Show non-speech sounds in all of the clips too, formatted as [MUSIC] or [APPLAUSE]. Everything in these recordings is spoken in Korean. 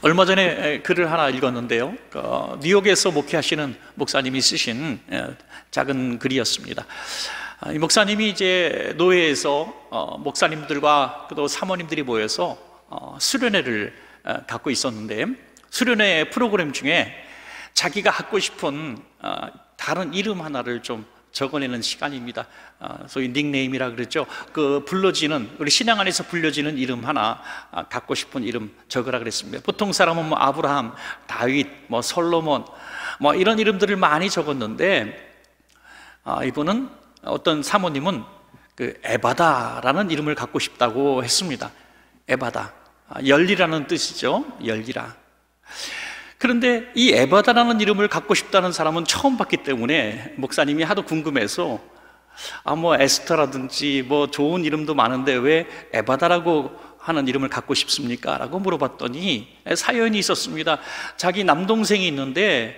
얼마 전에 글을 하나 읽었는데요. 어, 뉴욕에서 목회하시는 목사님이 쓰신 작은 글이었습니다. 아, 이 목사님이 이제 노예에서 어, 목사님들과 또 사모님들이 모여서 어, 수련회를 갖고 있었는데 수련회 프로그램 중에 자기가 갖고 싶은 다른 이름 하나를 좀 적어내는 시간입니다. 어, 소위 닉네임이라 그랬죠. 그 불러지는 우리 신앙 안에서 불려지는 이름 하나 아, 갖고 싶은 이름 적으라 그랬습니다. 보통 사람은 뭐 아브라함, 다윗, 뭐 솔로몬 뭐 이런 이름들을 많이 적었는데 아, 이분은 어떤 사모님은 그 에바다라는 이름을 갖고 싶다고 했습니다. 에바다 아, 열리라는 뜻이죠. 열리라. 그런데 이 에바다라는 이름을 갖고 싶다는 사람은 처음 봤기 때문에 목사님이 하도 궁금해서 아, 뭐 에스터라든지 뭐 좋은 이름도 많은데 왜 에바다라고 하는 이름을 갖고 싶습니까? 라고 물어봤더니 사연이 있었습니다. 자기 남동생이 있는데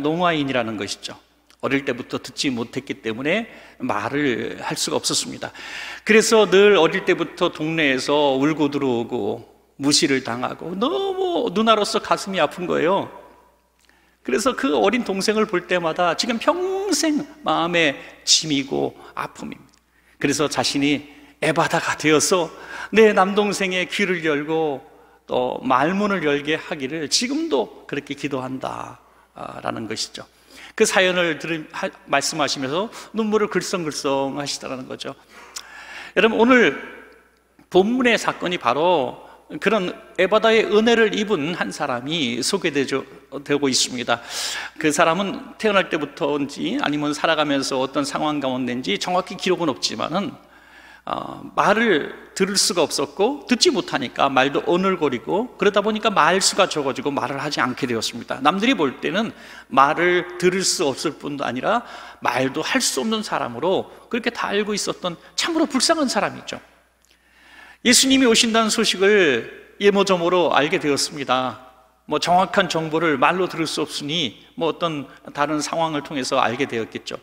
농아인이라는 것이죠. 어릴 때부터 듣지 못했기 때문에 말을 할 수가 없었습니다. 그래서 늘 어릴 때부터 동네에서 울고 들어오고 무시를 당하고 너무 누나로서 가슴이 아픈 거예요. 그래서 그 어린 동생을 볼 때마다 지금 평생 마음에 짐이고 아픔입니다. 그래서 자신이 에바다가 되어서 내 남동생의 귀를 열고 또 말문을 열게 하기를 지금도 그렇게 기도한다라는 것이죠. 그 사연을 들은 말씀하시면서 눈물을 글썽글썽 하시다는 거죠. 여러분 오늘 본문의 사건이 바로 그런 에바다의 은혜를 입은 한 사람이 소개되고 있습니다. 그 사람은 태어날 때부터인지 아니면 살아가면서 어떤 상황 가운데인지 정확히 기록은 없지만은 어, 말을 들을 수가 없었고 듣지 못하니까 말도 어눌거리고 그러다 보니까 말수가 적어지고 말을 하지 않게 되었습니다. 남들이 볼 때는 말을 들을 수 없을 뿐도 아니라 말도 할 수 없는 사람으로 그렇게 다 알고 있었던 참으로 불쌍한 사람이죠. 예수님이 오신다는 소식을 예모저모로 알게 되었습니다. 뭐 정확한 정보를 말로 들을 수 없으니 뭐 어떤 다른 상황을 통해서 알게 되었겠죠.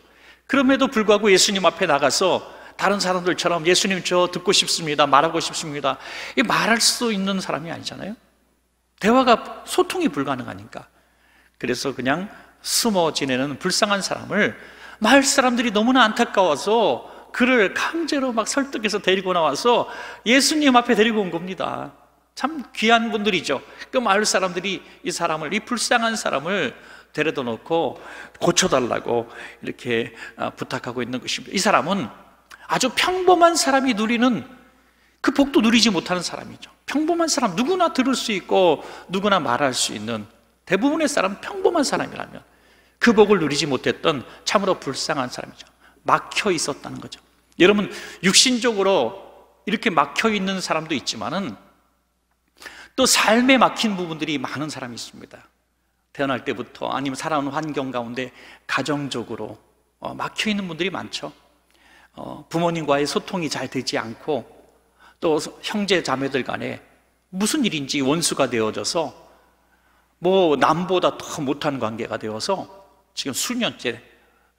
그럼에도 불구하고 예수님 앞에 나가서 다른 사람들처럼 예수님 저 듣고 싶습니다. 말하고 싶습니다. 이 말할 수 있는 사람이 아니잖아요. 대화가 소통이 불가능하니까. 그래서 그냥 숨어 지내는 불쌍한 사람을 마을 사람들이 너무나 안타까워서 그를 강제로 막 설득해서 데리고 나와서 예수님 앞에 데리고 온 겁니다. 참 귀한 분들이죠. 그 마을 사람들이 이 사람을, 이 불쌍한 사람을 데려다 놓고 고쳐달라고 이렇게 아, 부탁하고 있는 것입니다. 이 사람은 아주 평범한 사람이 누리는 그 복도 누리지 못하는 사람이죠. 평범한 사람, 누구나 들을 수 있고 누구나 말할 수 있는 대부분의 사람 평범한 사람이라면 그 복을 누리지 못했던 참으로 불쌍한 사람이죠. 막혀 있었다는 거죠. 여러분, 육신적으로 이렇게 막혀 있는 사람도 있지만은 또 삶에 막힌 부분들이 많은 사람이 있습니다. 태어날 때부터 아니면 살아오는 환경 가운데 가정적으로 어, 막혀 있는 분들이 많죠. 어, 부모님과의 소통이 잘 되지 않고 또 형제 자매들 간에 무슨 일인지 원수가 되어져서 뭐 남보다 더 못한 관계가 되어서 지금 수년째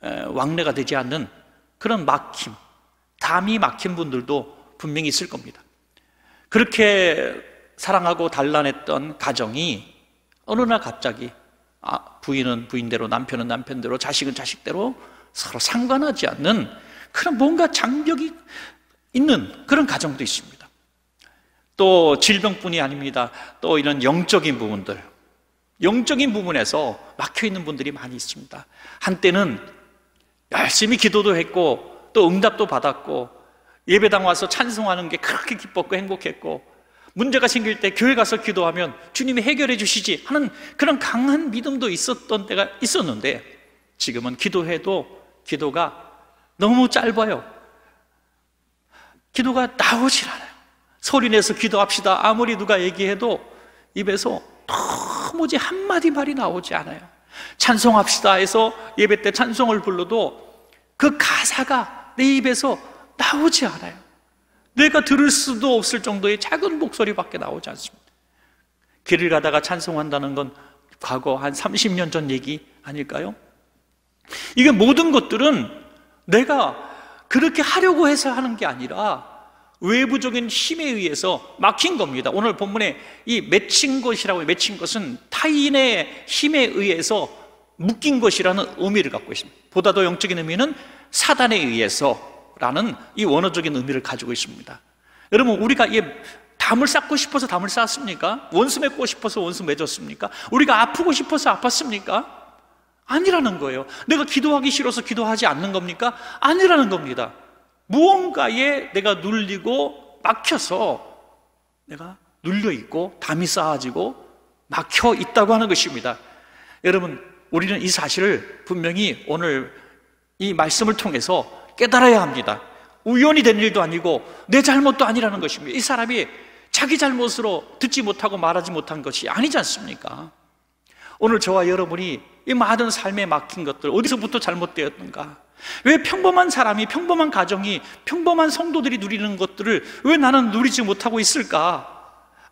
왕래가 되지 않는 그런 막힘, 담이 막힌 분들도 분명히 있을 겁니다. 그렇게 사랑하고 단란했던 가정이 어느 날 갑자기 아, 부인은 부인대로 남편은 남편대로 자식은 자식대로 서로 상관하지 않는 그런 뭔가 장벽이 있는 그런 가정도 있습니다. 또 질병뿐이 아닙니다. 또 이런 영적인 부분들, 영적인 부분에서 막혀 있는 분들이 많이 있습니다. 한때는 열심히 기도도 했고 또 응답도 받았고 예배당 와서 찬송하는 게 그렇게 기뻤고 행복했고 문제가 생길 때 교회 가서 기도하면 주님이 해결해 주시지 하는 그런 강한 믿음도 있었던 때가 있었는데 지금은 기도해도 기도가 너무 짧아요. 기도가 나오질 않아요. 소리 내서 기도합시다. 아무리 누가 얘기해도 입에서 도무지 한마디 말이 나오지 않아요. 찬송합시다 해서 예배 때 찬송을 불러도 그 가사가 내 입에서 나오지 않아요. 내가 들을 수도 없을 정도의 작은 목소리밖에 나오지 않습니다. 길을 가다가 찬송한다는 건 과거 한 30년 전 얘기 아닐까요? 이게 모든 것들은 내가 그렇게 하려고 해서 하는 게 아니라 외부적인 힘에 의해서 막힌 겁니다. 오늘 본문에 이 맺힌 것이라고 맺힌 것은 타인의 힘에 의해서 묶인 것이라는 의미를 갖고 있습니다. 보다 더 영적인 의미는 사단에 의해서라는 이 원어적인 의미를 가지고 있습니다. 여러분 우리가 이 담을 쌓고 싶어서 담을 쌓았습니까? 원수 맺고 싶어서 원수 맺었습니까? 우리가 아프고 싶어서 아팠습니까? 아니라는 거예요. 내가 기도하기 싫어서 기도하지 않는 겁니까? 아니라는 겁니다. 무언가에 내가 눌리고 막혀서 내가 눌려 있고 담이 쌓아지고 막혀 있다고 하는 것입니다. 여러분, 우리는 이 사실을 분명히 오늘 이 말씀을 통해서 깨달아야 합니다. 우연히 된 일도 아니고 내 잘못도 아니라는 것입니다. 이 사람이 자기 잘못으로 듣지 못하고 말하지 못한 것이 아니지 않습니까? 오늘 저와 여러분이 이 많은 삶에 막힌 것들 어디서부터 잘못되었는가? 왜 평범한 사람이 평범한 가정이 평범한 성도들이 누리는 것들을 왜 나는 누리지 못하고 있을까?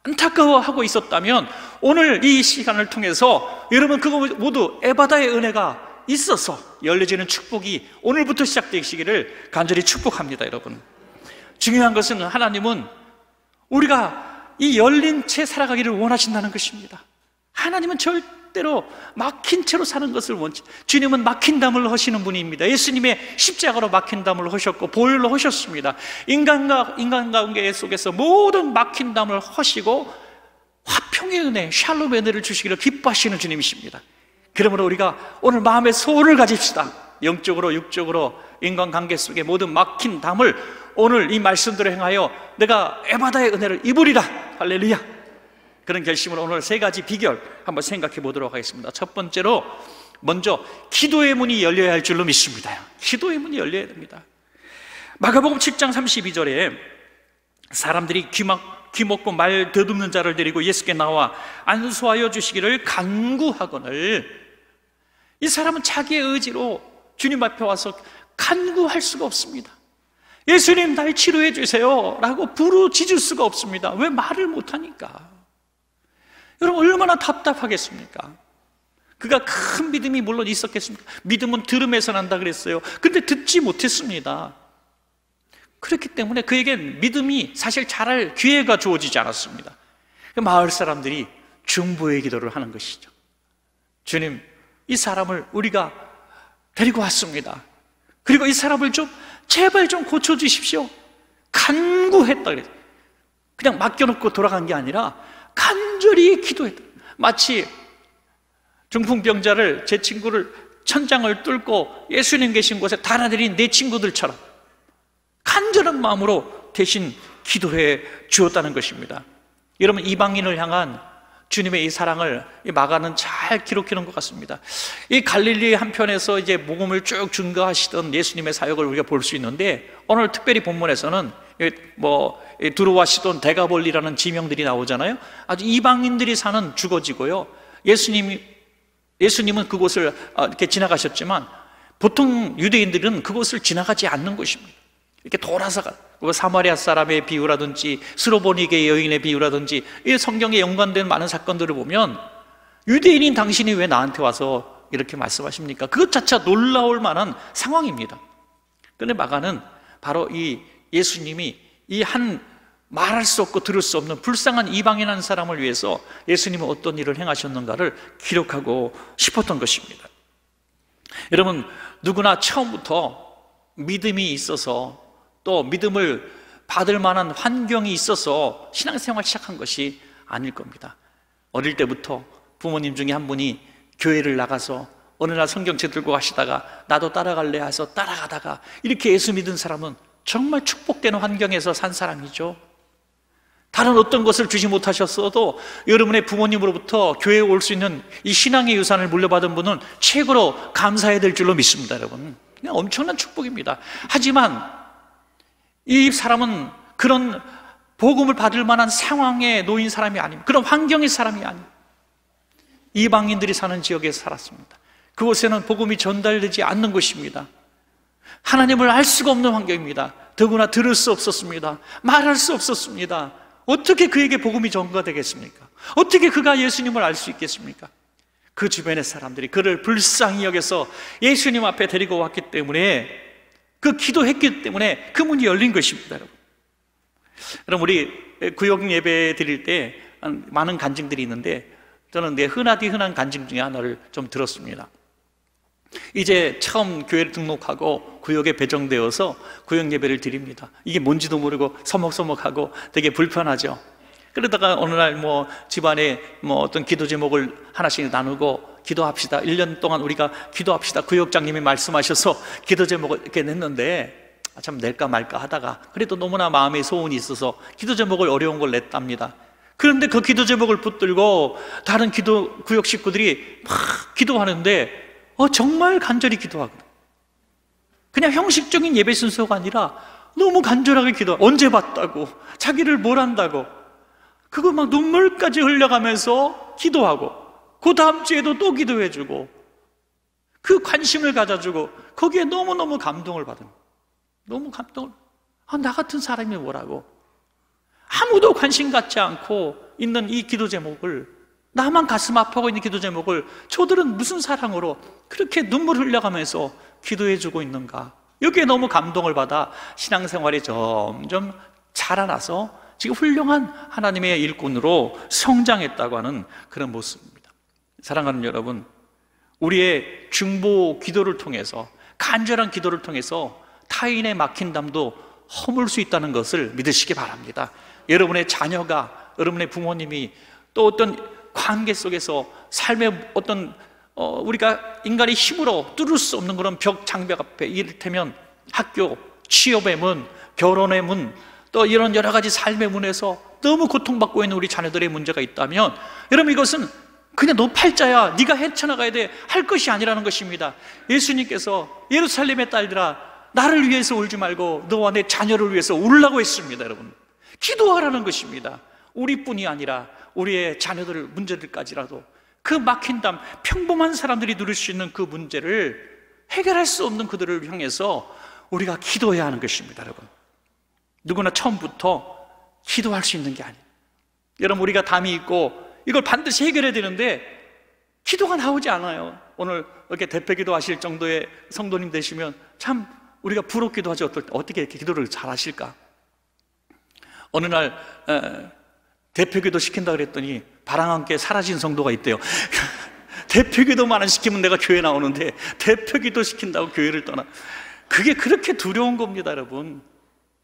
안타까워하고 있었다면 오늘 이 시간을 통해서 여러분 그거 모두 에바다의 은혜가 있어서 열려지는 축복이 오늘부터 시작되시기를 간절히 축복합니다, 여러분. 중요한 것은 하나님은 우리가 이 열린 채 살아가기를 원하신다는 것입니다. 하나님은 절대 로 막힌 채로 사는 것을 원치. 주님은 막힌 담을 하시는 분입니다. 예수님의 십자가로 막힌 담을 하셨고 보혈로 하셨습니다. 인간과 인간 관계 속에서 모든 막힌 담을 하시고 화평의 은혜, 샬롬의 은혜를 주시기를 기뻐하시는 주님이십니다. 그러므로 우리가 오늘 마음의 소원을 가집시다. 영적으로 육적으로 인간관계 속에 모든 막힌 담을 오늘 이 말씀들을 행하여 내가 에바다의 은혜를 입으리라 할렐루야 그런 결심을 오늘 세 가지 비결 한번 생각해 보도록 하겠습니다. 첫 번째로 먼저 기도의 문이 열려야 할 줄로 믿습니다. 기도의 문이 열려야 됩니다. 마가복음 7장 32절에 사람들이 귀막, 귀먹고 말 더듬는 자를 데리고 예수께 나와 안수하여 주시기를 간구하거늘 이 사람은 자기의 의지로 주님 앞에 와서 간구할 수가 없습니다. 예수님 날 치료해 주세요 라고 부르짖을 수가 없습니다. 왜 말을 못하니까 여러분 얼마나 답답하겠습니까? 그가 큰 믿음이 물론 있었겠습니까? 믿음은 들음에서 난다 그랬어요 근데 듣지 못했습니다 그렇기 때문에 그에겐 믿음이 사실 자랄 기회가 주어지지 않았습니다 그 마을 사람들이 중보의 기도를 하는 것이죠 주님 이 사람을 우리가 데리고 왔습니다 그리고 이 사람을 좀 제발 좀 고쳐주십시오. 간구했다 그랬어요. 그냥 맡겨놓고 돌아간 게 아니라 간절히 기도했다. 마치 중풍병자를 제 친구를 천장을 뚫고 예수님 계신 곳에 달아들인 내 친구들처럼 간절한 마음으로 대신 기도해 주었다는 것입니다. 여러분 이방인을 향한 주님의 이 사랑을 마가는 잘 놓은 것 같습니다. 이 갈릴리 한편에서 이제 복음을 쭉 증거하시던 예수님의 사역을 우리가 볼 수 있는데 오늘 특별히 본문에서는 뭐 두루와시돈 대가볼리라는 지명들이 나오잖아요. 아주 이방인들이 사는 주거지고요. 예수님이 예수님은 그곳을 어, 이렇게 지나가셨지만 보통 유대인들은 그곳을 지나가지 않는 것입니다. 이렇게 돌아서 가. 뭐 사마리아 사람의 비유라든지 스로보니게 여인의 비유라든지 이 성경에 연관된 많은 사건들을 보면 유대인인 당신이 왜 나한테 와서 이렇게 말씀하십니까? 그것 자체가 놀라울 만한 상황입니다. 그런데 마가는 바로 이 예수님이 이 한 말할 수 없고 들을 수 없는 불쌍한 이방인 한 사람을 위해서 예수님은 어떤 일을 행하셨는가를 기록하고 싶었던 것입니다. 여러분, 누구나 처음부터 믿음이 있어서 또 믿음을 받을 만한 환경이 있어서 신앙생활 시작한 것이 아닐 겁니다. 어릴 때부터 부모님 중에 한 분이 교회를 나가서 어느 날 성경책 들고 가시다가 나도 따라갈래 해서 따라가다가 이렇게 예수 믿은 사람은 정말 축복되는 환경에서 산 사람이죠. 다른 어떤 것을 주지 못하셨어도 여러분의 부모님으로부터 교회에 올 수 있는 이 신앙의 유산을 물려받은 분은 최고로 감사해야 될 줄로 믿습니다, 여러분. 엄청난 축복입니다. 하지만 이 사람은 그런 복음을 받을 만한 상황에 놓인 사람이 아닙니다. 그런 환경의 사람이 아닙니다. 이방인들이 사는 지역에 살았습니다. 그곳에는 복음이 전달되지 않는 곳입니다. 하나님을 알 수가 없는 환경입니다. 더구나 들을 수 없었습니다. 말할 수 없었습니다. 어떻게 그에게 복음이 전가되겠습니까? 어떻게 그가 예수님을 알 수 있겠습니까? 그 주변의 사람들이 그를 불쌍히 여겨서 예수님 앞에 데리고 왔기 때문에 그 기도했기 때문에 그 문이 열린 것입니다, 여러분. 그럼 우리 구역 예배 드릴 때 많은 간증들이 있는데 저는 내 흔하디 흔한 간증 중에 하나를 좀 들었습니다. 이제 처음 교회를 등록하고 구역에 배정되어서 구역 예배를 드립니다. 이게 뭔지도 모르고 서먹서먹하고 되게 불편하죠. 그러다가 어느 날 뭐 집안에 뭐 어떤 기도 제목을 하나씩 나누고 기도합시다. 1년 동안 우리가 기도합시다. 구역장님이 말씀하셔서 기도 제목을 이렇게 냈는데 아, 참 낼까 말까 하다가 그래도 너무나 마음에 소원이 있어서 기도 제목을 어려운 걸 냈답니다. 그런데 그 기도 제목을 붙들고 다른 기도 구역 식구들이 막 기도하는데 어, 정말 간절히 기도하거든. 그냥 형식적인 예배 순서가 아니라 너무 간절하게 기도. 언제 봤다고? 자기를 뭘 한다고? 그거 막 눈물까지 흘려가면서 기도하고, 그 다음 주에도 또 기도해 주고, 그 관심을 가져주고, 거기에 너무너무 감동을 받은. 너무 감동을. 아, 나 같은 사람이 뭐라고? 아무도 관심 갖지 않고 있는 이 기도 제목을 나만 가슴 아파하고 있는 기도 제목을 저들은 무슨 사랑으로 그렇게 눈물 흘려가면서 기도해 주고 있는가? 여기에 너무 감동을 받아 신앙생활이 점점 자라나서 지금 훌륭한 하나님의 일꾼으로 성장했다고 하는 그런 모습입니다. 사랑하는 여러분, 우리의 중보 기도를 통해서 간절한 기도를 통해서 타인의 막힌 담도 허물 수 있다는 것을 믿으시기 바랍니다. 여러분의 자녀가, 여러분의 부모님이 또 어떤 관계 속에서 삶의 어떤 어, 우리가 인간의 힘으로 뚫을 수 없는 그런 벽, 장벽 앞에 이를테면 학교, 취업의 문, 결혼의 문, 또 이런 여러 가지 삶의 문에서 너무 고통받고 있는 우리 자녀들의 문제가 있다면 여러분 이것은 그냥 너 팔자야. 네가 헤쳐나가야 돼. 할 것이 아니라는 것입니다. 예수님께서 예루살렘의 딸들아 나를 위해서 울지 말고 너와 내 자녀를 위해서 울라고 했습니다 여러분. 기도하라는 것입니다. 우리뿐이 아니라 우리의 자녀들 문제들까지라도 그 막힌 담 평범한 사람들이 누릴 수 있는 그 문제를 해결할 수 없는 그들을 향해서 우리가 기도해야 하는 것입니다, 여러분. 누구나 처음부터 기도할 수 있는 게 아니에요. 여러분, 우리가 담이 있고 이걸 반드시 해결해야 되는데 기도가 나오지 않아요. 오늘 이렇게 대표 기도 하실 정도의 성도님 되시면 참 우리가 부럽기도 하죠. 어떻게 이렇게 기도를 잘 하실까? 어느 날 대표기도 시킨다 그랬더니 바람 함께 사라진 성도가 있대요. [LAUGHS] 대표기도만 안 시키면 내가 교회 나오는데 대표기도 시킨다고 교회를 떠나. 그게 그렇게 두려운 겁니다, 여러분.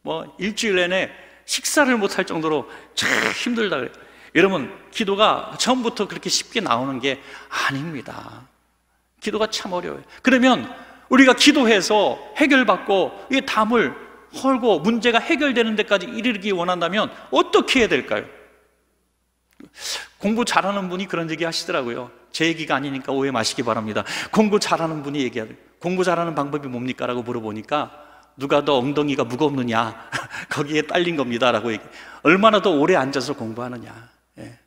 뭐 일주일 내내 식사를 못 할 정도로 참 힘들다 그래요. 여러분, 기도가 처음부터 그렇게 쉽게 나오는 게 아닙니다. 기도가 참 어려워요. 그러면 우리가 기도해서 해결받고 이 담을 헐고 문제가 해결되는 데까지 이르기 원한다면 어떻게 해야 될까요? 공부 잘하는 분이 그런 얘기 하시더라고요. 제 얘기가 아니니까 오해 마시기 바랍니다. 공부 잘하는 분이 얘기하요 공부 잘하는 방법이 뭡니까? 라고 물어보니까 누가 더 엉덩이가 무겁느냐 [LAUGHS] 거기에 딸린 겁니다라고 얘기. 얼마나 더 오래 앉아서 공부하느냐. 예.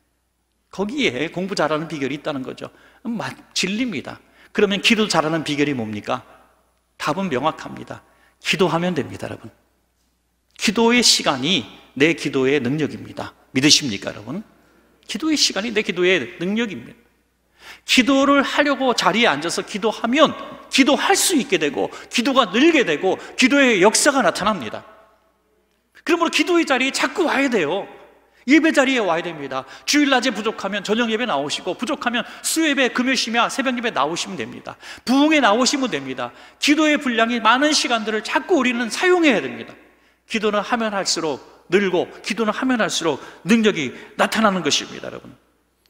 거기에 공부 잘하는 비결이 있다는 거죠. 맞, 진리입니다. 그러면 기도 잘하는 비결이 뭡니까? 답은 명확합니다. 기도하면 됩니다, 여러분. 기도의 시간이 내 기도의 능력입니다. 믿으십니까, 여러분? 기도의 시간이 내 기도의 능력입니다. 기도를 하려고 자리에 앉아서 기도하면 기도할 수 있게 되고 기도가 늘게 되고 기도의 역사가 나타납니다. 그러므로 기도의 자리에 자꾸 와야 돼요. 예배 자리에 와야 됩니다. 주일 낮에 부족하면 저녁 예배 나오시고 부족하면 수예배, 금요시며 새벽 예배 나오시면 됩니다. 부흥에 나오시면 됩니다. 기도의 분량이 많은 시간들을 자꾸 우리는 사용해야 됩니다. 기도는 하면 할수록 늘고 기도는 하면 할수록 능력이 나타나는 것입니다, 여러분.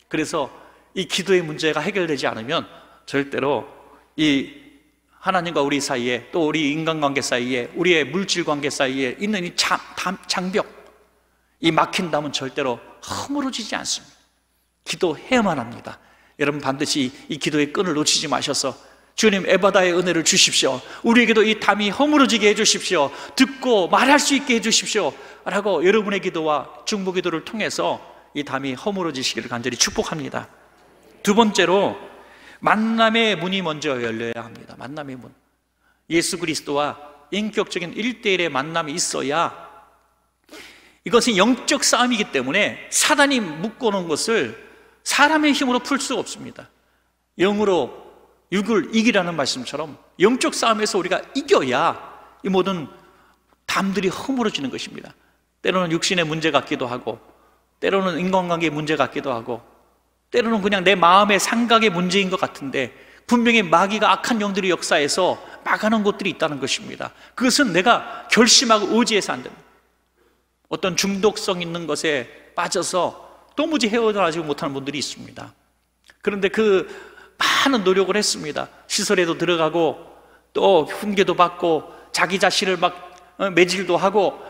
그래서 이 기도의 문제가 해결되지 않으면 절대로 이 하나님과 우리 사이에 또 우리 인간관계 사이에 우리의 물질 관계 사이에 있는 이 장, 장벽, 이 막힌 담은 절대로 허물어지지 않습니다. 기도해야만 합니다. 여러분 반드시 이 기도의 끈을 놓치지 마셔서 주님 에바다의 은혜를 주십시오. 우리에게도 이 담이 허물어지게 해주십시오. 듣고 말할 수 있게 해주십시오. 라고 여러분의 기도와 중보 기도를 통해서 이 담이 허물어지시기를 간절히 축복합니다. 두 번째로 만남의 문이 먼저 열려야 합니다. 만남의 문. 예수 그리스도와 인격적인 일대일의 만남이 있어야 이것은 영적 싸움이기 때문에 사단이 묶어놓은 것을 사람의 힘으로 풀수 없습니다. 영으로 육을 이기라는 말씀처럼 영적 싸움에서 우리가 이겨야 이 모든 담들이 허물어지는 것입니다. 때로는 육신의 문제 같기도 하고 때로는 인간관계의 문제 같기도 하고 때로는 그냥 내 마음의 상각의 문제인 것 같은데 분명히 마귀가 악한 영들의 역사에서 막하는 것들이 있다는 것입니다. 그것은 내가 결심하고 의지해서 안 됩니다. 어떤 중독성 있는 것에 빠져서 도무지 헤어나지 못하는 분들이 있습니다. 그런데 그 많은 노력을 했습니다. 시설에도 들어가고 또 훈계도 받고 자기 자신을 막 어, 매질도 하고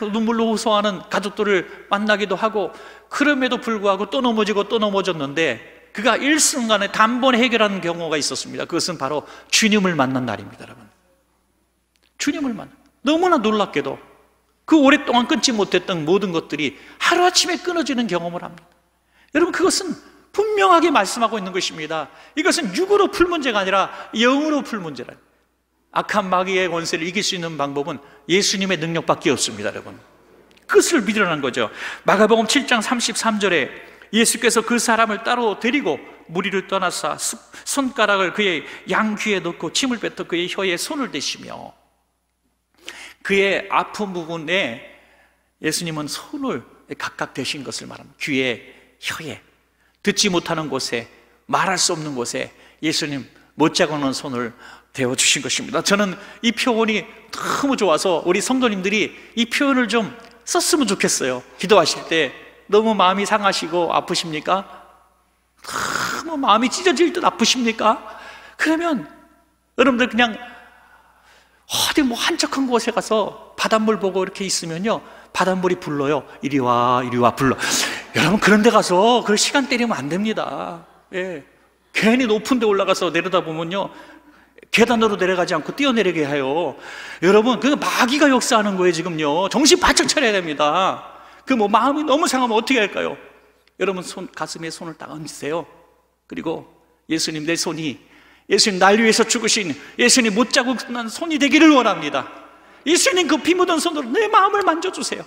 막 눈물로 호소하는 가족들을 만나기도 하고 그럼에도 불구하고 또 넘어지고 또 넘어졌는데 그가 일순간에 단번에 해결하는 경우가 있었습니다. 그것은 바로 주님을 만난 날입니다, 여러분. 주님을 만나. 너무나 놀랍게도 그 오랫동안 끊지 못했던 모든 것들이 하루아침에 끊어지는 경험을 합니다. 여러분, 그것은 분명하게 말씀하고 있는 것입니다. 이것은 육으로 풀 문제가 아니라 영으로 풀 문제라. 악한 마귀의 권세를 이길 수 있는 방법은 예수님의 능력밖에 없습니다, 여러분. 그것을 믿으라는 거죠. 마가복음 7장 33절에 예수께서 그 사람을 따로 데리고 무리를 떠나사 손가락을 그의 양 귀에 넣고 침을 뱉어 그의 혀에 손을 대시며 그의 아픈 부분에 예수님은 손을 각각 대신 것을 말합니다. 귀에, 혀에, 듣지 못하는 곳에, 말할 수 없는 곳에 예수님 못 자고는 손을 대어 주신 것입니다. 저는 이 표현이 너무 좋아서 우리 성도님들이 이 표현을 좀 썼으면 좋겠어요. 기도하실 때 너무 마음이 상하시고 아프십니까? 너무 마음이 찢어질 듯 아프십니까? 그러면 여러분들 그냥 어디 뭐 한적한 곳에 가서 바닷물 보고 이렇게 있으면요 바닷물이 불러요 이리 와 이리 와 불러 여러분 그런 데 가서 그 시간 때리면 안 됩니다 예. 괜히 높은 데 올라가서 내려다 보면요 계단으로 내려가지 않고 뛰어내리게 해요 여러분 그 마귀가 역사하는 거예요 지금요 정신 바짝 차려야 됩니다 그 뭐 마음이 너무 상하면 어떻게 할까요? 여러분 손 가슴에 손을 딱 얹으세요 그리고 예수님 내 손이 예수님 날 위해서 죽으신 예수님 못 자고 난 손이 되기를 원합니다. 예수님 그 피 묻은 손으로 내 마음을 만져주세요.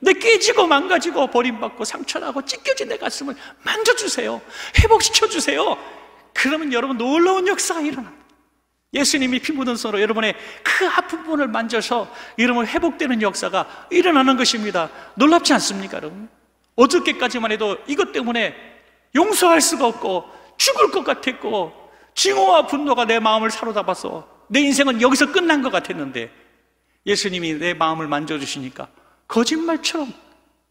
내 깨지고 망가지고 버림받고 상처나고 찢겨진 내 가슴을 만져주세요. 회복시켜주세요. 그러면 여러분 놀라운 역사가 일어납니다. 예수님이 피 묻은 손으로 여러분의 그 아픈 부분을 만져서 여러분 회복되는 역사가 일어나는 것입니다. 놀랍지 않습니까, 여러분? 어저께까지만 해도 이것 때문에 용서할 수가 없고 죽을 것 같았고 징후와 분노가 내 마음을 사로잡아서 내 인생은 여기서 끝난 것 같았는데 예수님이 내 마음을 만져주시니까 거짓말처럼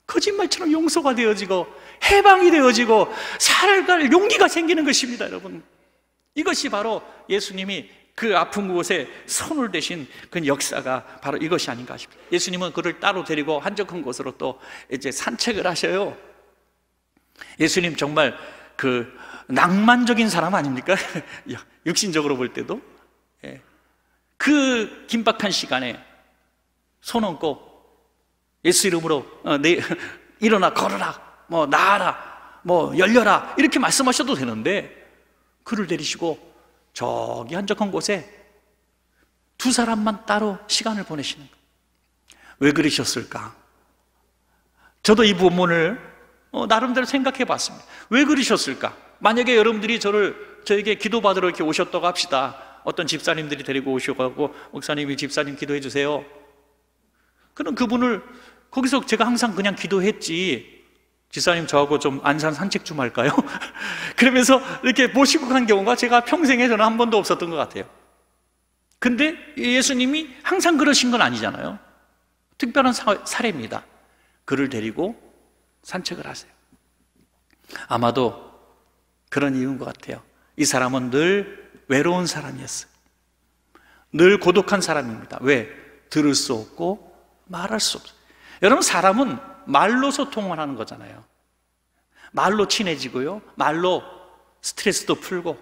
거짓말처럼 용서가 되어지고 해방이 되어지고 살아갈 용기가 생기는 것입니다 여러분 이것이 바로 예수님이 그 아픈 곳에 손을 대신 그 역사가 바로 이것이 아닌가 싶습니다 예수님은 그를 따로 데리고 한적한 곳으로 또 이제 산책을 하셔요 예수님 정말 그 낭만적인 사람 아닙니까? [LAUGHS] 육신적으로 볼 때도. 예. 그 긴박한 시간에 손 얹고 예수 이름으로 어, 내, [LAUGHS] 일어나 걸어라, 뭐 나아라, 뭐 열려라 이렇게 말씀하셔도 되는데 그를 데리시고 저기 한적한 곳에 두 사람만 따로 시간을 보내시는 거예요. 왜 그러셨을까? 저도 이 본문을 어, 나름대로 생각해 봤습니다. 왜 그러셨을까? 만약에 여러분들이 저를 저에게 기도받으러 이렇게 오셨다고 합시다. 어떤 집사님들이 데리고 오셔가고 목사님이 집사님 기도해 주세요. 그럼 그분을 거기서 제가 항상 그냥 기도했지. 집사님 저하고 좀 안산 산책 좀 할까요? [LAUGHS] 그러면서 이렇게 모시고 간 경우가 제가 평생에 저는 한 번도 없었던 것 같아요. 근데 예수님이 항상 그러신 건 아니잖아요. 특별한 사, 사례입니다. 그를 데리고 산책을 하세요. 아마도 그런 이유인 것 같아요. 이 사람은 늘 외로운 사람이었어요. 늘 고독한 사람입니다. 왜? 들을 수 없고 말할 수 없어요. 여러분, 사람은 말로 소통을 하는 거잖아요. 말로 친해지고요. 말로 스트레스도 풀고,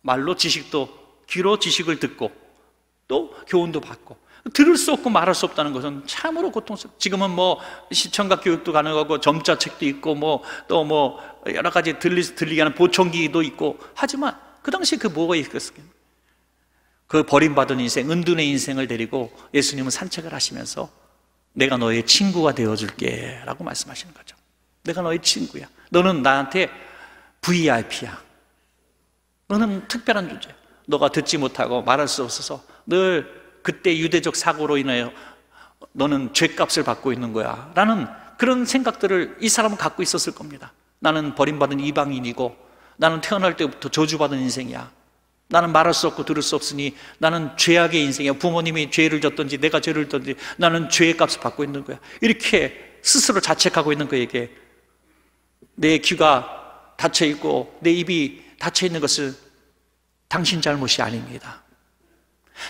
말로 지식도, 귀로 지식을 듣고, 또 교훈도 받고. 들을 수 없고 말할 수 없다는 것은 참으로 고통스러워. 지금은 뭐 시청각 교육도 가능하고 점자 책도 있고 뭐 또뭐 뭐 여러 가지 들리, 들리게 하는 보청기도 있고 하지만 그 당시에 그 뭐가 있겠어요? 그 버림받은 인생, 은둔의 인생을 데리고 예수님은 산책을 하시면서 내가 너의 친구가 되어줄게 라고 말씀하시는 거죠. 내가 너의 친구야. 너는 나한테 VIP야. 너는 특별한 존재야. 너가 듣지 못하고 말할 수 없어서 늘 그때 유대적 사고로 인하여 너는 죄값을 받고 있는 거야. 라는 그런 생각들을 이 사람은 갖고 있었을 겁니다. 나는 버림받은 이방인이고 나는 태어날 때부터 저주받은 인생이야. 나는 말할 수 없고 들을 수 없으니 나는 죄악의 인생이야. 부모님이 죄를 졌든지 내가 죄를 졌든지 나는 죄의 값을 받고 있는 거야. 이렇게 스스로 자책하고 있는 그에게 내 귀가 닫혀 있고 내 입이 닫혀 있는 것을 당신 잘못이 아닙니다.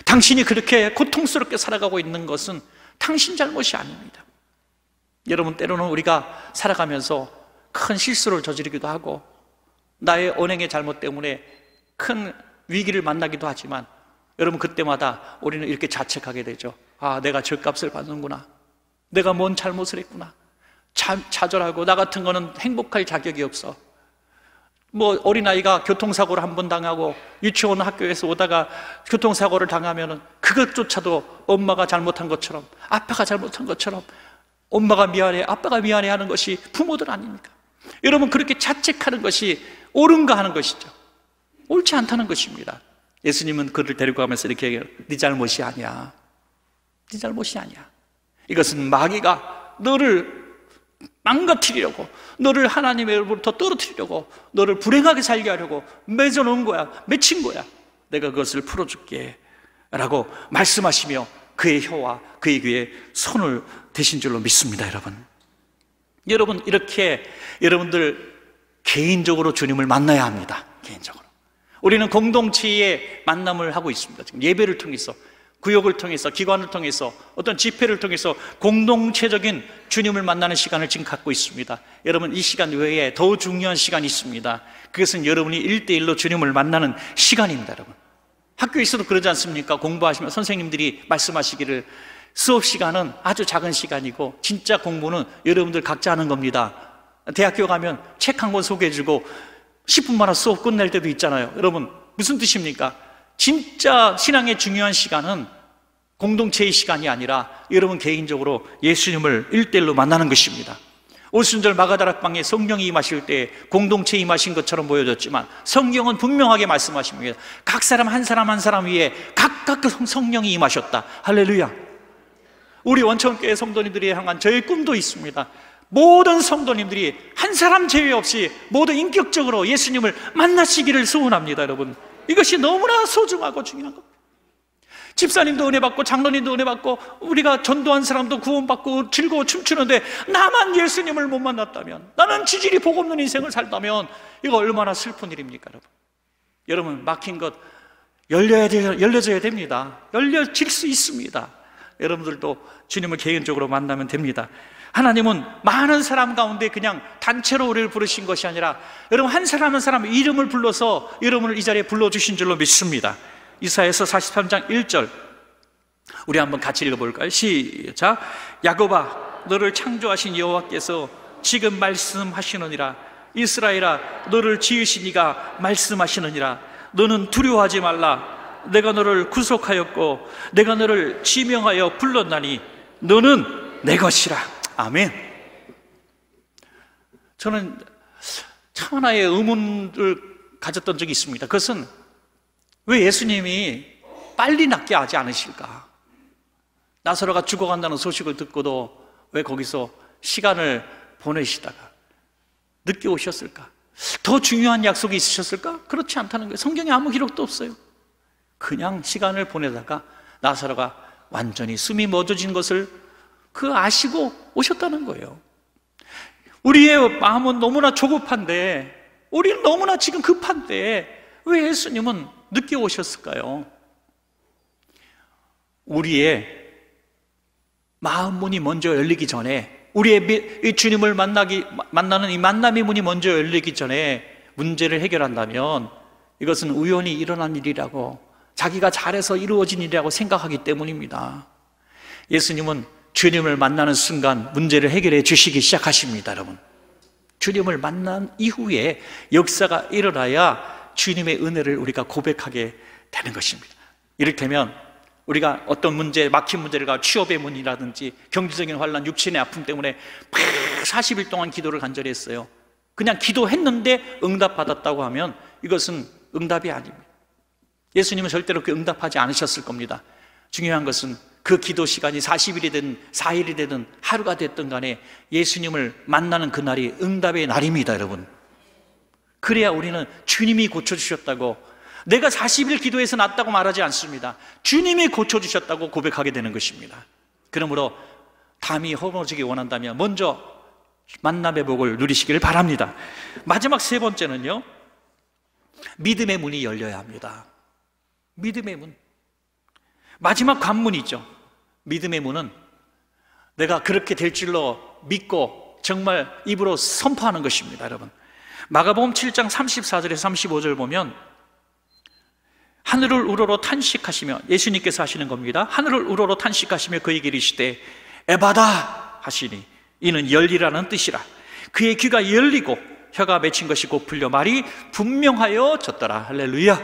당신이 그렇게 고통스럽게 살아가고 있는 것은 당신 잘못이 아닙니다. 여러분, 때로는 우리가 살아가면서 큰 실수를 저지르기도 하고, 나의 언행의 잘못 때문에 큰 위기를 만나기도 하지만, 여러분, 그때마다 우리는 이렇게 자책하게 되죠. 아, 내가 죗값을 받는구나. 내가 뭔 잘못을 했구나. 자, 좌절하고, 나 같은 거는 행복할 자격이 없어. 뭐 어린아이가 교통사고를 한 번 당하고 유치원 학교에서 오다가 교통사고를 당하면 그것조차도 엄마가 잘못한 것처럼 아빠가 잘못한 것처럼 엄마가 미안해 아빠가 미안해 하는 것이 부모들 아닙니까? 여러분 그렇게 자책하는 것이 옳은가 하는 것이죠 옳지 않다는 것입니다. 예수님은 그를 데리고 가면서 이렇게 얘기해요 네 잘못이 아니야. 네 잘못이 아니야. 이것은 마귀가 너를 망가뜨리려고 너를 하나님으로부터 떨어뜨리려고 너를 불행하게 살게 하려고 맺어놓은 거야 맺힌 거야. 내가 그것을 풀어줄게 라고 말씀하시며 그의 혀와 그의 귀에 손을 대신 줄로 믿습니다 여러분. 여러분 이렇게 여러분들 개인적으로 주님을 만나야 합니다 개인적으로 우리는 공동체의 만남을 하고 있습니다 지금 예배를 통해서 구역을 통해서 기관을 통해서 어떤 집회를 통해서 공동체적인 주님을 만나는 시간을 지금 갖고 있습니다. 여러분 이 시간 외에 더 중요한 시간이 있습니다. 그것은 여러분이 일대일로 주님을 만나는 시간입니다, 여러분. 학교에서도 그러지 않습니까? 공부하시면 선생님들이 말씀하시기를 수업 시간은 아주 작은 시간이고 진짜 공부는 여러분들 각자 하는 겁니다. 대학교 가면 책 한 권 소개해주고 10분 만에 수업 끝낼 때도 있잖아요. 여러분 무슨 뜻입니까? 진짜 신앙의 중요한 시간은 공동체의 시간이 아니라 여러분 개인적으로 예수님을 일대일로 만나는 것입니다. 오순절 마가다락방에 성령이 임하실 때 공동체 임하신 것처럼 보여졌지만 성경은 분명하게 말씀하십니다. 각 사람 한 사람 한 사람 위에 각각 그 성령이 임하셨다. 할렐루야. 우리 원천교회 성도님들이 향한 저의 꿈도 있습니다. 모든 성도님들이 한 사람 제외 없이 모두 인격적으로 예수님을 만나시기를 소원합니다, 여러분. 이것이 너무나 소중하고 중요한 겁니다. 집사님도 은혜 받고 장로님도 은혜 받고 우리가 전도한 사람도 구원받고 즐거워 춤추는데 나만 예수님을 못 만났다면 나는 지질이 복 없는 인생을 살다면 이거 얼마나 슬픈 일입니까 여러분 여러분 막힌 것 열려야 돼, 열려져야 됩니다 열려질 수 있습니다 여러분들도 주님을 개인적으로 만나면 됩니다 하나님은 많은 사람 가운데 그냥 단체로 우리를 부르신 것이 아니라 여러분 한 사람 한 사람 이름을 불러서 여러분을 이 자리에 불러주신 줄로 믿습니다. 이사에서 43장 1절. 우리 한번 같이 읽어볼까요? 시작. 야곱아 너를 창조하신 여호와께서 지금 말씀하시느니라. 이스라엘아 너를 지으신 이가 말씀하시느니라. 너는 두려워하지 말라. 내가 너를 구속하였고 내가 너를 지명하여 불렀나니 너는 내 것이라 아멘. 저는 참 하나의 의문을 가졌던 적이 있습니다. 그것은 왜 예수님이 빨리 낫게 하지 않으실까? 나사로가 죽어간다는 소식을 듣고도 왜 거기서 시간을 보내시다가 늦게 오셨을까? 더 중요한 약속이 있으셨을까? 그렇지 않다는 거예요. 성경에 아무 기록도 없어요. 그냥 시간을 보내다가 나사로가 완전히 숨이 멎어진 것을 그 아시고 오셨다는 거예요. 우리의 마음은 너무나 조급한데, 우리는 너무나 지금 급한데, 왜 예수님은 늦게 오셨을까요? 우리의 마음 문이 먼저 열리기 전에, 우리의 주님을 만나기, 만나는 이 만남의 문이 먼저 열리기 전에 문제를 해결한다면 이것은 우연히 일어난 일이라고 자기가 잘해서 이루어진 일이라고 생각하기 때문입니다. 예수님은 주님을 만나는 순간 문제를 해결해 주시기 시작하십니다, 여러분. 주님을 만난 이후에 역사가 일어나야 주님의 은혜를 우리가 고백하게 되는 것입니다. 이를테면 우리가 어떤 문제, 막힌 문제가 취업의 문이라든지 경제적인 환란, 육신의 아픔 때문에 40일 동안 기도를 간절히 했어요. 그냥 기도했는데 응답받았다고 하면 이것은 응답이 아닙니다. 예수님은 절대로 그 응답하지 않으셨을 겁니다. 중요한 것은 그 기도 시간이 40일이 되든 4일이 되든 하루가 됐든 간에 예수님을 만나는 그날이 응답의 날입니다, 여러분. 그래야 우리는 주님이 고쳐주셨다고 내가 40일 기도해서 낫다고 말하지 않습니다. 주님이 고쳐주셨다고 고백하게 되는 것입니다. 그러므로 담이 허물어지기 원한다면 먼저 만남의 복을 누리시기를 바랍니다. 마지막 세 번째는요, 믿음의 문이 열려야 합니다. 믿음의 문. 마지막 관문이죠. 믿음의 문은 내가 그렇게 될 줄로 믿고 정말 입으로 선포하는 것입니다, 여러분. 마가복음 7장 34절에서 35절 보면 하늘을 우러러 탄식하시며 예수님께서 하시는 겁니다. 하늘을 우러러 탄식하시며 그에게 이르시되 에바다 하시니 이는 열리라는 뜻이라. 그의 귀가 열리고 혀가 맺힌 것이 곧 풀려 말이 분명하여 졌더라. 할렐루야.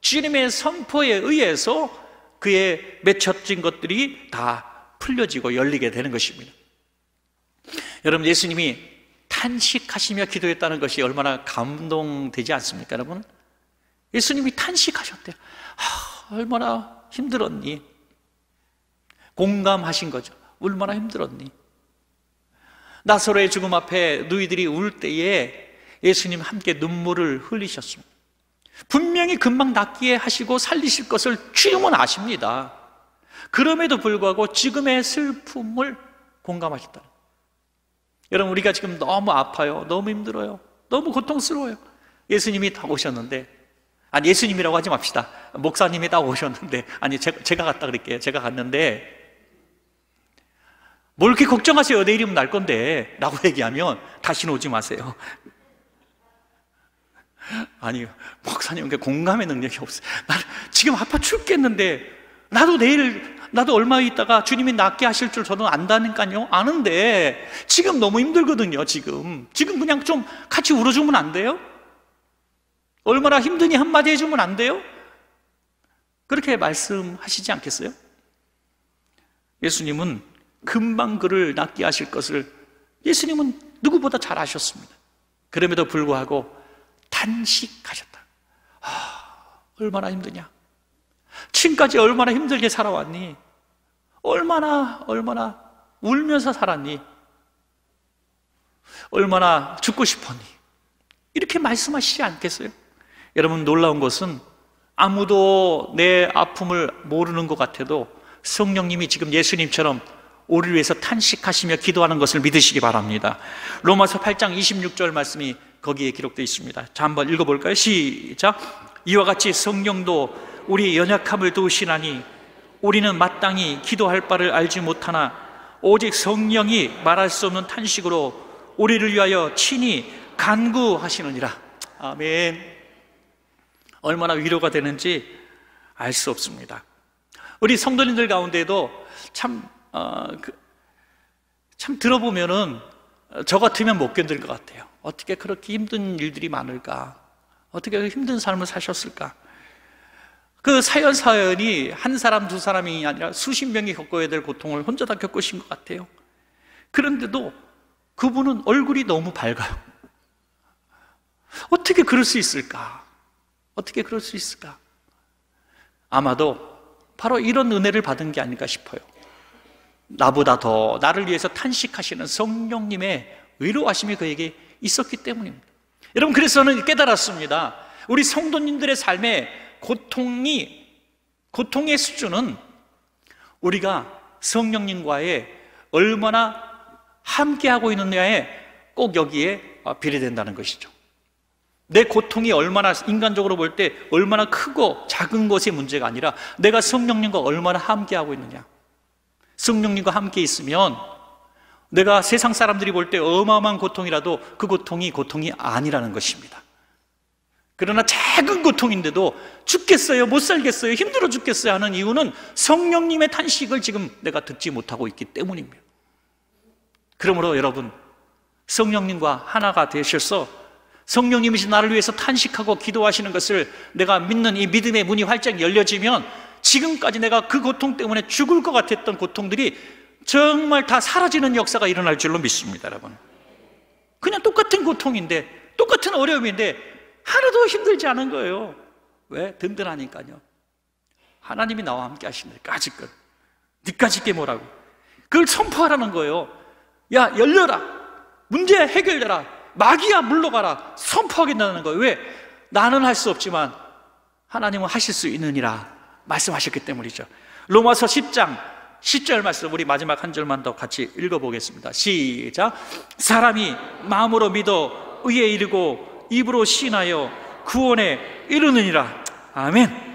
주님의 선포에 의해서 그의 맺혀진 것들이 다 풀려지고 열리게 되는 것입니다. 여러분, 예수님이 탄식하시며 기도했다는 것이 얼마나 감동되지 않습니까, 여러분? 예수님이 탄식하셨대요. 아, 얼마나 힘들었니? 공감하신 거죠. 얼마나 힘들었니? 나사로의 죽음 앞에 너희들이 울 때에 예수님 함께 눈물을 흘리셨습니다. 분명히 금방 낫기에 하시고 살리실 것을 주님은 아십니다. 그럼에도 불구하고 지금의 슬픔을 공감하셨다. 여러분, 우리가 지금 너무 아파요. 너무 힘들어요. 너무 고통스러워요. 예수님이 다 오셨는데, 아니, 예수님이라고 하지 맙시다. 목사님이 다 오셨는데, 아니, 제가, 제가 갔다 그럴게요. 제가 갔는데, 뭘 이렇게 걱정하세요? 내일이면 날 건데. 라고 얘기하면 다시는 오지 마세요. 아니, 목사님, 공감의 능력이 없어요. 나 지금 아파 죽겠는데, 나도 내일, 나도 얼마 있다가 주님이 낫게 하실 줄 저는 안다니까요. 아는데, 지금 너무 힘들거든요, 지금. 지금 그냥 좀 같이 울어주면 안 돼요? 얼마나 힘드니 한마디 해주면 안 돼요? 그렇게 말씀하시지 않겠어요? 예수님은 금방 그를 낫게 하실 것을 예수님은 누구보다 잘 아셨습니다. 그럼에도 불구하고 단식하셨다. 아, 얼마나 힘드냐? 지금까지 얼마나 힘들게 살아왔니? 얼마나, 얼마나 울면서 살았니? 얼마나 죽고 싶었니? 이렇게 말씀하시지 않겠어요? 여러분 놀라운 것은 아무도 내 아픔을 모르는 것 같아도 성령님이 지금 예수님처럼 우리를 위해서 탄식하시며 기도하는 것을 믿으시기 바랍니다. 로마서 8장 26절 말씀이 거기에 기록되어 있습니다. 자, 한번 읽어볼까요? 시작. 이와 같이 성령도 우리 연약함을 도우시나니 우리는 마땅히 기도할 바를 알지 못하나 오직 성령이 말할 수 없는 탄식으로 우리를 위하여 친히 간구하시느니라. 아멘. 얼마나 위로가 되는지 알 수 없습니다. 우리 성도님들 가운데도 참 어, 그, 참 들어보면은 저 같으면 못 견딜 것 같아요. 어떻게 그렇게 힘든 일들이 많을까? 어떻게 힘든 삶을 사셨을까? 그 사연 사연이 한 사람 두 사람이 아니라 수십 명이 겪어야 될 고통을 혼자 다 겪으신 것 같아요. 그런데도 그분은 얼굴이 너무 밝아요. 어떻게 그럴 수 있을까? 어떻게 그럴 수 있을까? 아마도 바로 이런 은혜를 받은 게 아닐까 싶어요. 나보다 더 나를 위해서 탄식하시는 성령님의 의로하심이 그에게 있었기 때문입니다. 여러분, 그래서 저는 깨달았습니다. 우리 성도님들의 삶에 고통이, 고통의 수준은 우리가 성령님과의 얼마나 함께하고 있느냐에 꼭 여기에 비례된다는 것이죠. 내 고통이 얼마나 인간적으로 볼 때 얼마나 크고 작은 것의 문제가 아니라 내가 성령님과 얼마나 함께하고 있느냐. 성령님과 함께 있으면 내가 세상 사람들이 볼 때 어마어마한 고통이라도 그 고통이 고통이 아니라는 것입니다. 그러나 작은 고통인데도 죽겠어요, 못 살겠어요, 힘들어 죽겠어요 하는 이유는 성령님의 탄식을 지금 내가 듣지 못하고 있기 때문입니다. 그러므로 여러분, 성령님과 하나가 되셔서 성령님이 나를 위해서 탄식하고 기도하시는 것을 내가 믿는 이 믿음의 문이 활짝 열려지면 지금까지 내가 그 고통 때문에 죽을 것 같았던 고통들이 정말 다 사라지는 역사가 일어날 줄로 믿습니다, 여러분. 그냥 똑같은 고통인데, 똑같은 어려움인데, 하나도 힘들지 않은 거예요. 왜? 든든하니까요. 하나님이 나와 함께 하시니까, 아직껏. 니까지 깨모라고. 그걸 선포하라는 거예요. 야, 열려라. 문제 해결되라. 마귀야, 물러가라. 선포하겠다는 거예요. 왜? 나는 할 수 없지만 하나님은 하실 수 있느니라 말씀하셨기 때문이죠. 로마서 10장 10절 말씀 우리 마지막 한 절만 더 같이 읽어보겠습니다. 시작. 사람이 마음으로 믿어 의에 이르고 입으로 신하여 구원에 이르느니라. 아멘.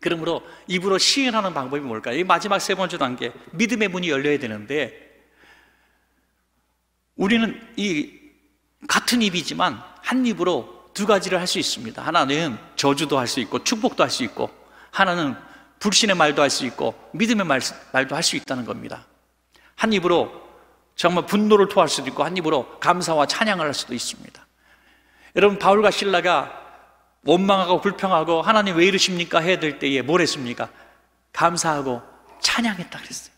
그러므로 입으로 시인하는 방법이 뭘까요? 이 마지막 세 번째 단계 믿음의 문이 열려야 되는데 우리는 이 같은 입이지만 한 입으로 두 가지를 할 수 있습니다. 하나는 저주도 할 수 있고 축복도 할 수 있고 하나는 불신의 말도 할 수 있고 믿음의 말, 말도 할 수 있다는 겁니다. 한 입으로 정말 분노를 토할 수도 있고 한 입으로 감사와 찬양을 할 수도 있습니다. 여러분 바울과 신라가 원망하고 불평하고 하나님 왜 이러십니까 해야 될 때에 뭘 했습니까? 감사하고 찬양했다 그랬어요.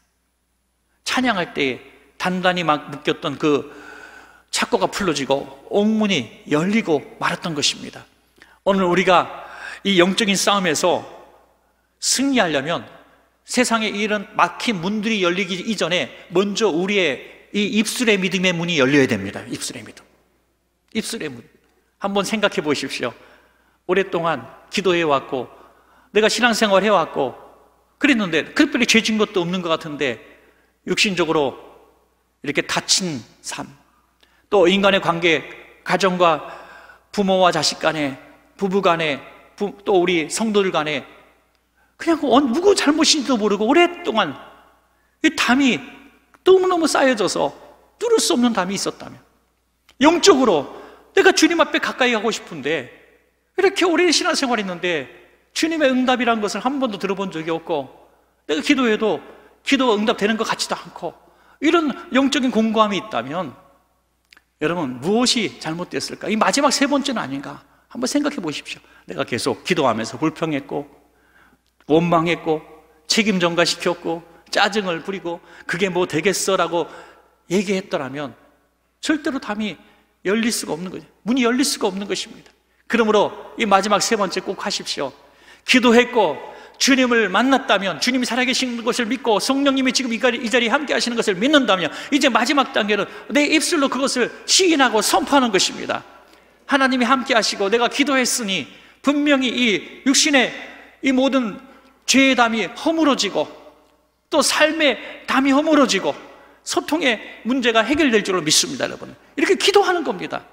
찬양할 때에 단단히 막 묶였던 그 착고가 풀어지고 옥문이 열리고 말았던 것입니다. 오늘 우리가 이 영적인 싸움에서 승리하려면 세상에 이런 막힌 문들이 열리기 이전에 먼저 우리의 이 입술의 믿음의 문이 열려야 됩니다. 입술의 믿음. 입술의 문. 한번 생각해 보십시오. 오랫동안 기도해 왔고 내가 신앙생활 해 왔고 그랬는데 특별히 죄진 것도 없는 것 같은데 육신적으로 이렇게 다친 삶, 또 인간의 관계, 가정과 부모와 자식 간에, 부부 간에, 부, 또 우리 성도들 간에 그냥 누구 잘못인지도 모르고 오랫동안 이 담이 너무너무 쌓여져서 뚫을 수 없는 담이 있었다면 영적으로 내가 주님 앞에 가까이 가고 싶은데 이렇게 오랜 신앙생활 했는데 주님의 응답이라는 것을 한 번도 들어본 적이 없고 내가 기도해도 기도가 응답되는 것 같지도 않고 이런 영적인 공고함이 있다면 여러분 무엇이 잘못됐을까? 이 마지막 세 번째는 아닌가? 한번 생각해 보십시오. 내가 계속 기도하면서 불평했고 원망했고 책임 전가시켰고 짜증을 부리고 그게 뭐 되겠어라고 얘기했더라면 절대로 담이 열릴 수가 없는 거죠. 문이 열릴 수가 없는 것입니다. 그러므로 이 마지막 세 번째 꼭 하십시오. 기도했고 주님을 만났다면 주님이 살아계신 것을 믿고 성령님이 지금 이 자리에 함께 하시는 것을 믿는다면 이제 마지막 단계는 내 입술로 그것을 시인하고 선포하는 것입니다. 하나님이 함께 하시고 내가 기도했으니 분명히 이 육신의 이 모든 죄의 담이 허물어지고 또 삶의 담이 허물어지고 소통의 문제가 해결될 줄로 믿습니다, 여러분. 이렇게 기도하는 겁니다.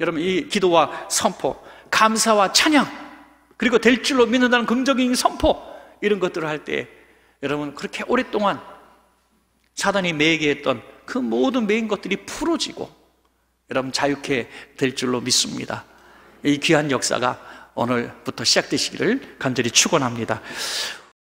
여러분 이 기도와 선포, 감사와 찬양, 그리고 될 줄로 믿는다는 긍정적인 선포 이런 것들을 할 때 여러분 그렇게 오랫동안 사단이 매게 했던 그 모든 매인 것들이 풀어지고 여러분 자유케 될 줄로 믿습니다. 이 귀한 역사가 오늘부터 시작되시기를 간절히 축원합니다.